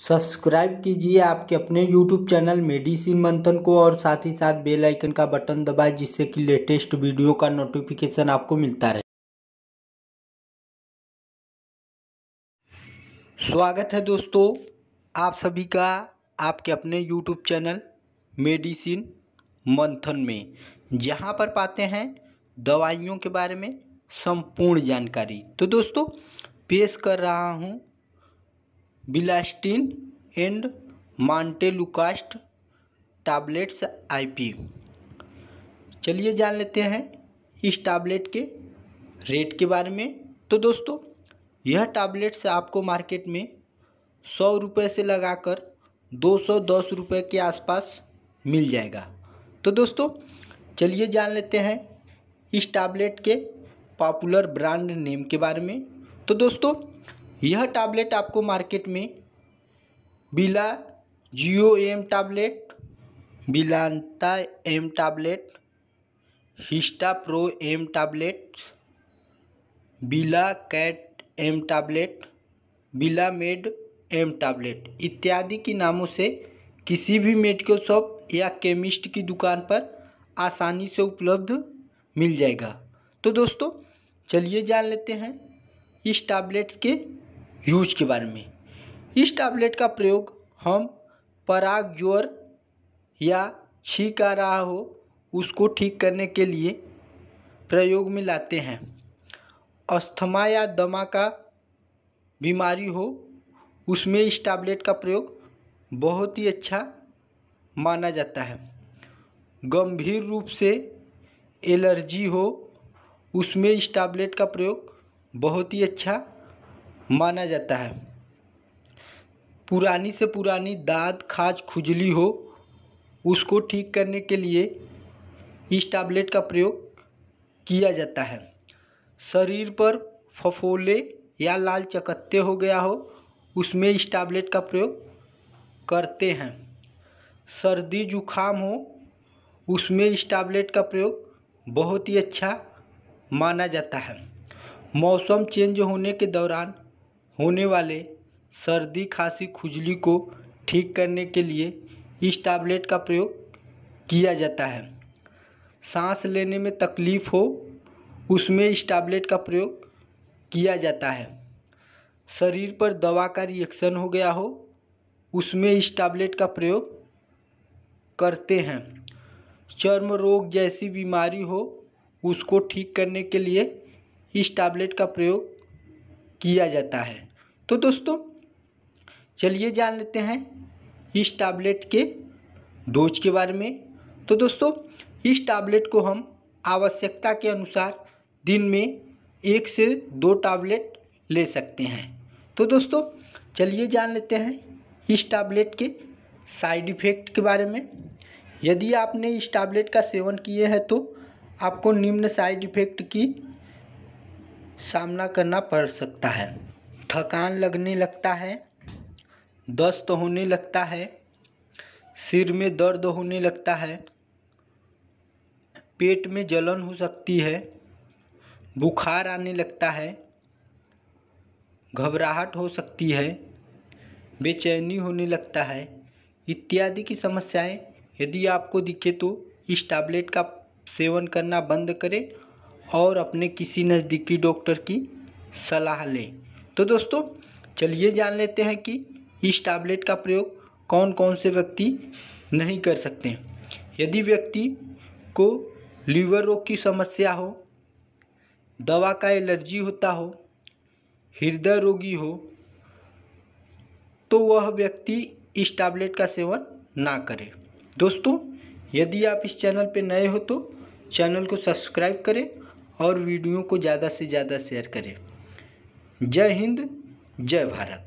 Subscribe कीजिए आपके अपने यूट्यूब चैनल मेडिसिन मंथन को और साथ ही साथ बेल आइकन का बटन दबाएँ, जिससे कि लेटेस्ट वीडियो का नोटिफिकेशन आपको मिलता रहे। स्वागत है दोस्तों आप सभी का आपके अपने यूट्यूब चैनल मेडिसिन मंथन में, जहाँ पर पाते हैं दवाइयों के बारे में संपूर्ण जानकारी। तो दोस्तों, पेश कर रहा हूँ bilastine and montelukast tablets IP. चलिए जान लेते हैं इस टैबलेट के रेट के बारे में। तो दोस्तों, यह टैबलेट्स आपको मार्केट में सौ रुपये से लगाकर दो सौ दस रुपये के आसपास मिल जाएगा। तो दोस्तों, चलिए जान लेते हैं इस टैबलेट के पॉपुलर ब्रांड नेम के बारे में। तो दोस्तों यह टैबलेट आपको मार्केट में Bilajio M tablet Bilanta M tablet, Histapro M tablet, Bilacat M tablet, Bilamed M tablet इत्यादि के नामों से किसी भी मेडिकल शॉप या केमिस्ट की दुकान पर आसानी से उपलब्ध मिल जाएगा। तो दोस्तों, चलिए जान लेते हैं इस टैबलेट के यूज़ के बारे में। इस टैबलेट का प्रयोग हम पराग ज्वर या छींक आ रहा हो, उसको ठीक करने के लिए प्रयोग में लाते हैं। अस्थमा या दमा का बीमारी हो, उसमें इस टैबलेट का प्रयोग बहुत ही अच्छा माना जाता है। गंभीर रूप से एलर्जी हो, उसमें इस टैबलेट का प्रयोग बहुत ही अच्छा माना जाता है। पुरानी से पुरानी दाँत खाज खुजली हो, उसको ठीक करने के लिए इस टैबलेट का प्रयोग किया जाता है। शरीर पर फफोले या लाल चकत्ते हो गया हो, उसमें इस टैबलेट का प्रयोग करते हैं। सर्दी जुखाम हो, उसमें इस टैबलेट का प्रयोग बहुत ही अच्छा माना जाता है। मौसम चेंज होने के दौरान होने वाले सर्दी खांसी खुजली को ठीक करने के लिए इस टैबलेट का प्रयोग किया जाता है। सांस लेने में तकलीफ़ हो, उसमें इस टैबलेट का प्रयोग किया जाता है। शरीर पर दवा का रिएक्शन हो गया हो, उसमें इस टैबलेट का प्रयोग करते हैं। चर्म रोग जैसी बीमारी हो, उसको ठीक करने के लिए इस टैबलेट का प्रयोग किया जाता है। तो दोस्तों, चलिए जान लेते हैं इस टैबलेट के डोज के बारे में। तो दोस्तों, इस टैबलेट को हम आवश्यकता के अनुसार दिन में एक से दो टैबलेट ले सकते हैं। तो दोस्तों, चलिए जान लेते हैं इस टैबलेट के साइड इफ़ेक्ट के बारे में। यदि आपने इस टैबलेट का सेवन किए हैं तो आपको निम्न साइड इफ़ेक्ट की सामना करना पड़ सकता है। थकान लगने लगता है, दस्त होने लगता है, सिर में दर्द होने लगता है, पेट में जलन हो सकती है, बुखार आने लगता है, घबराहट हो सकती है, बेचैनी होने लगता है, इत्यादि की समस्याएँ। यदि आपको दिखे तो इस टैबलेट का सेवन करना बंद करें और अपने किसी नज़दीकी डॉक्टर की सलाह लें। तो दोस्तों, चलिए जान लेते हैं कि इस टैबलेट का प्रयोग कौन कौन से व्यक्ति नहीं कर सकते यदि व्यक्ति को लीवर रोग की समस्या हो, दवा का एलर्जी होता हो, हृदय रोगी हो तो वह व्यक्ति इस टैबलेट का सेवन ना करे। दोस्तों, यदि आप इस चैनल पर नए हो तो चैनल को सब्सक्राइब करें और वीडियो को ज़्यादा से ज़्यादा शेयर करें। जय हिंद जय भारत।